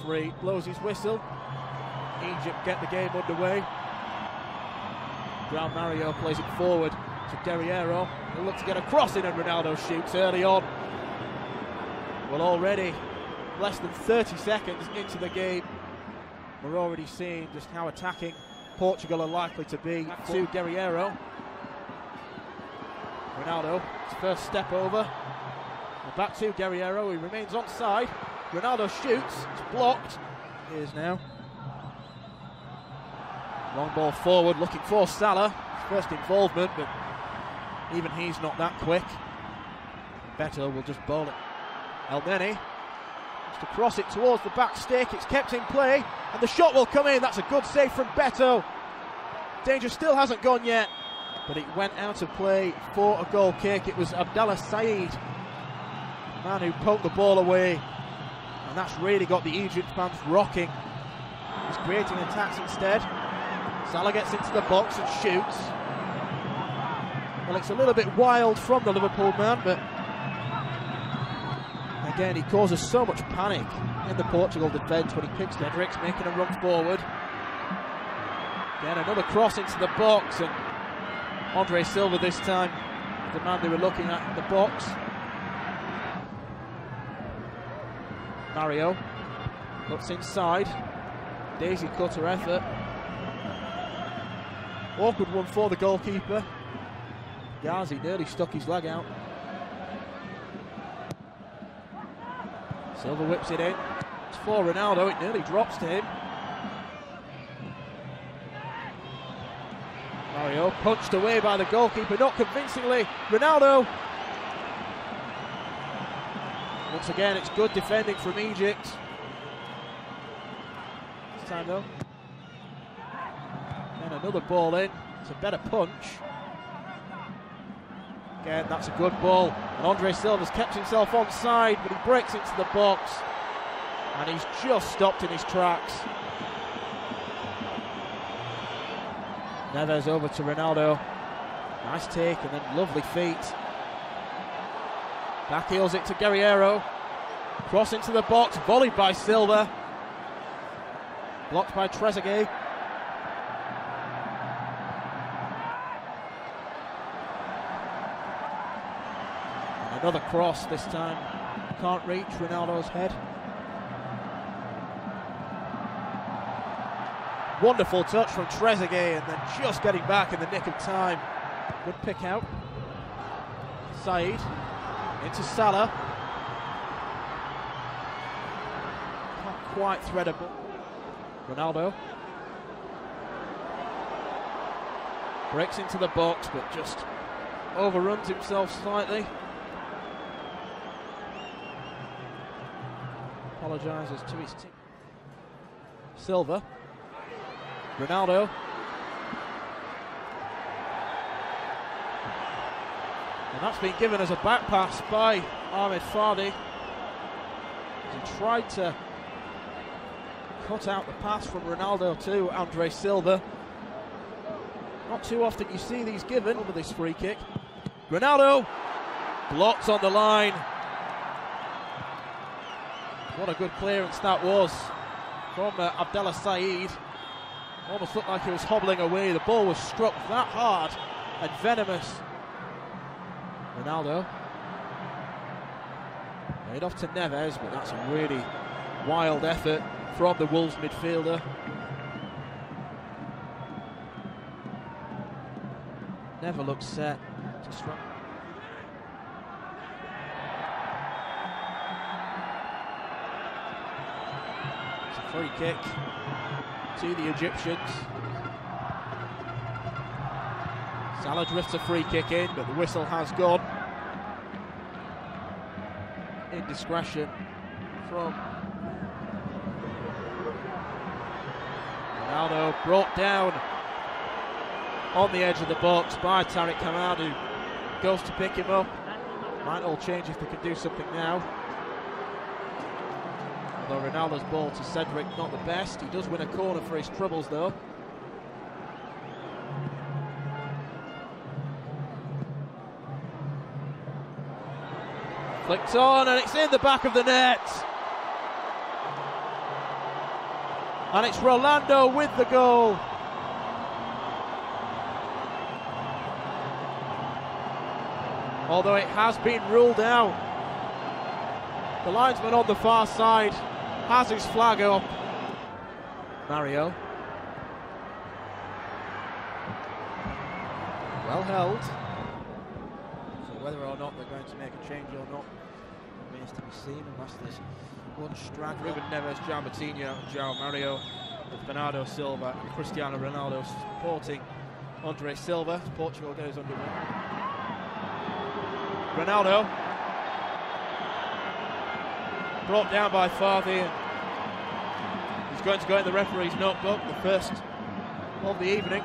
referee blows his whistle. Egypt get the game underway. João Mario plays it forward to Guerreiro. He'll look to get a cross in and Ronaldo shoots early on. Well, already less than 30 seconds into the game, we're already seeing just how attacking Portugal are likely to be to Guerreiro. Ronaldo, his first step over. And back to Guerreiro, he remains onside. Ronaldo shoots, it's blocked. Here's now. Long ball forward, looking for Salah. First involvement, but even he's not that quick. Beto will just bowl it. Elneny to cross it towards the back stick. It's kept in play, and the shot will come in. That's a good save from Beto. Danger still hasn't gone yet, but it went out of play for a goal kick. It was Abdallah the man who poked the ball away, and that's really got the Egypt fans rocking. He's creating attacks instead. Salah gets into the box and shoots. Well, it's a little bit wild from the Liverpool man, but again, he causes so much panic in the Portugal defence when he picks Hendricks, making a run forward. Again, another cross into the box, and Andre Silva this time, the man they were looking at in the box. Mario looks inside. Daisy cutter effort. Awkward one for the goalkeeper. Ghazi nearly stuck his leg out. Silva whips it in. It's for Ronaldo. It nearly drops to him. Mario punched away by the goalkeeper, not convincingly. Ronaldo. Once again, it's good defending from Egypt. This time though. And another ball in. It's a better punch. Again, that's a good ball. And Andre Silva's kept himself onside, but he breaks into the box. And he's just stopped in his tracks. Neves over to Ronaldo. Nice take and then lovely feet. Back heels it to Guerreiro. Cross into the box, volleyed by Silva. Blocked by Trezeguet. Another cross this time. Can't reach Ronaldo's head. Wonderful touch from Trezeguet and then just getting back in the nick of time. Good pick out. Saeed into Salah. Not quite threadable. Ronaldo. Breaks into the box but just overruns himself slightly. Apologises to his team. Silva. Ronaldo. And that's been given as a back pass by Ahmed Fathi. He tried to cut out the pass from Ronaldo to Andre Silva. Not too often you see these given over this free kick. Ronaldo blocked on the line. What a good clearance that was from uh, Abdallah Saeed. Almost looked like he was hobbling away. The ball was struck that hard and venomous. Ronaldo. Made off to Neves, but that's a really wild effort from the Wolves midfielder. Never looks set to strike. It's a free kick to the Egyptians. Salah drifts a free kick in, but the whistle has gone. Indiscretion from Ronaldo brought down on the edge of the box by Tariq Hamed who goes to pick him up. Might all change if they can do something now. Although Ronaldo's ball to Cedric not the best. He does win a corner for his troubles though. Flicked on and it's in the back of the net. And it's Rolando with the goal. Although it has been ruled out. The linesman on the far side has his flag up. Mario. Well held. So whether or not they're going to make a change or not remains to be seen unless there's one strike. Ruben Neves, João Moutinho, João Mario with Bernardo Silva and Cristiano Ronaldo supporting Andre Silva. Portugal goes underway. Ronaldo brought down by Fathi. He's going to go in the referee's notebook, the first of the evening.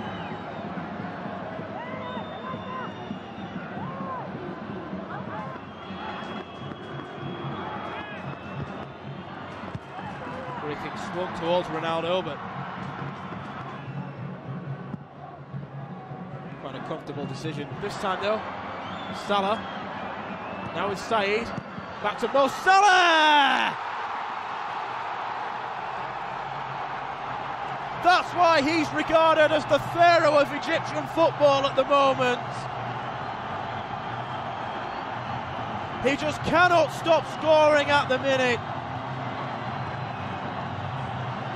Everything towards Ronaldo, but quite a comfortable decision. This time, though, Salah. Now it's Saeed. Back to Mo Salah! That's why he's regarded as the pharaoh of Egyptian football at the moment. He just cannot stop scoring at the minute.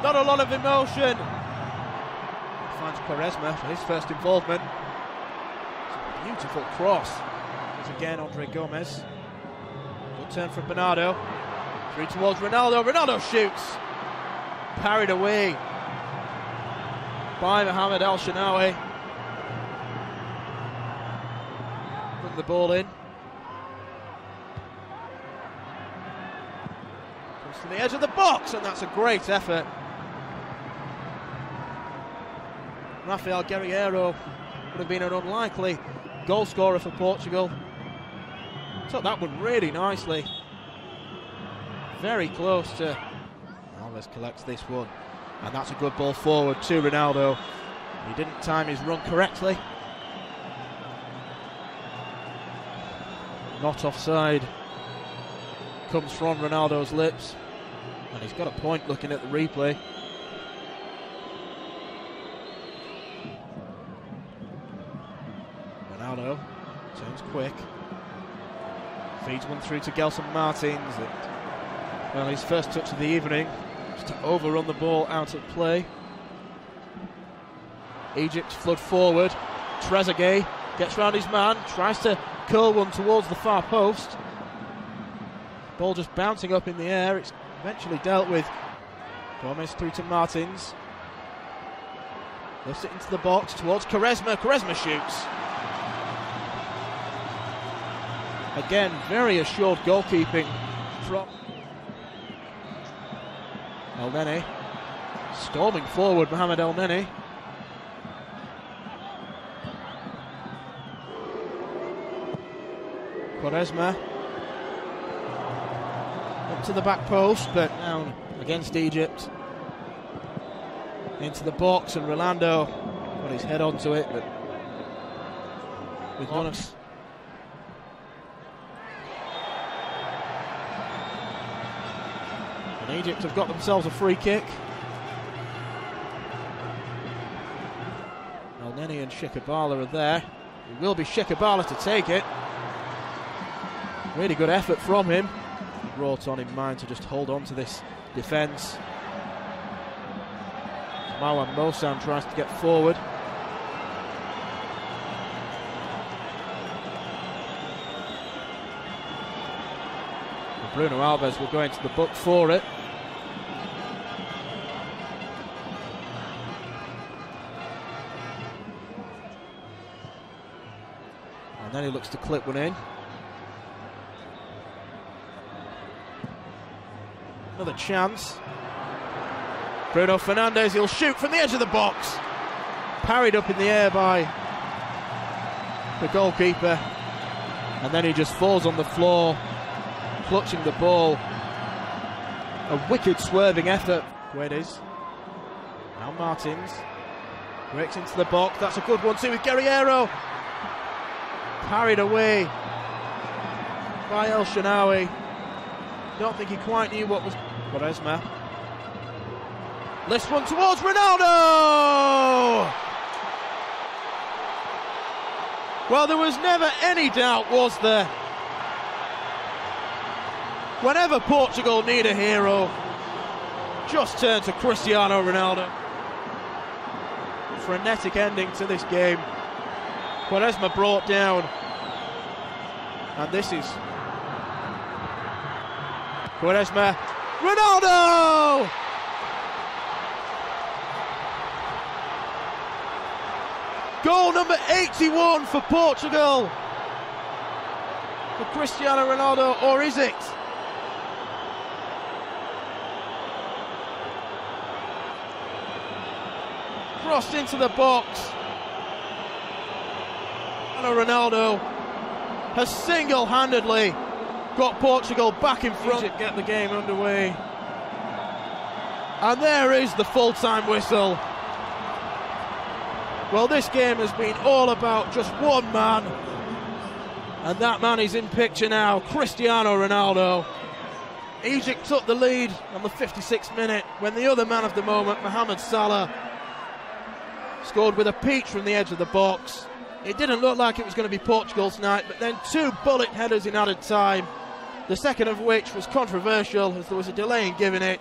Not a lot of emotion. Finds Quaresma for his first involvement. Beautiful cross. It's again Andre Gomes. Good turn from Bernardo. Through towards Ronaldo. Ronaldo shoots. Parried away by Mohamed El Shenawy. Put the ball in. Comes to the edge of the box, and that's a great effort. Rafael Guerreiro would have been an unlikely goal scorer for Portugal. Took that one really nicely. Very close to. Alves collects this one. And that's a good ball forward to Ronaldo. He didn't time his run correctly. Not offside. Comes from Ronaldo's lips. And he's got a point looking at the replay. Ronaldo turns quick. Feeds one through to Gelson Martins. well, his first touch of the evening just to overrun the ball out of play. Egypt flood forward. Trezeguet gets round his man, tries to curl one towards the far post. Ball just bouncing up in the air. It's eventually dealt with. Gomes through to Martins. Lifts it into the box towards Quaresma. Quaresma shoots. Again, very assured goalkeeping from Elneny. Storming forward, Mohamed Elneny. Quaresma. Up to the back post, but down against Egypt. Into the box, and Rolando got his head onto it, but with one of And Egypt have got themselves a free kick. Elneny and Shikabala are there. It will be Shikabala to take it. Really good effort from him. Brought on in mind to just hold on to this defence. Marwan Mohsen tries to get forward. Bruno Alves will go into the book for it. Looks to clip one in. Another chance. Bruno Fernandes, he'll shoot from the edge of the box. Parried up in the air by the goalkeeper. And then he just falls on the floor, clutching the ball. A wicked swerving effort. Guedes. Now Martins. Breaks into the box. That's a good one too with Guerreiro carried away by El Shenawy. Don't think he quite knew what was Quaresma. Let's run towards Ronaldo! Well, there was never any doubt, was there? Whenever Portugal need a hero, just turn to Cristiano Ronaldo. Frenetic ending to this game. Quaresma brought down. And this is Quaresma. Ronaldo! Goal number 81 for Portugal. For Cristiano Ronaldo, or is it? Crossed into the box. And Ronaldo has single handedly got Portugal back in front. Egypt get the game underway. And there is the full time whistle. Well, this game has been all about just one man, and that man is in picture now Cristiano Ronaldo. Egypt took the lead on the 56th minute when the other man of the moment, Mohamed Salah, scored with a peach from the edge of the box. It didn't look like it was going to be Portugal's night, but then two bullet headers in added time, the second of which was controversial as there was a delay in giving it.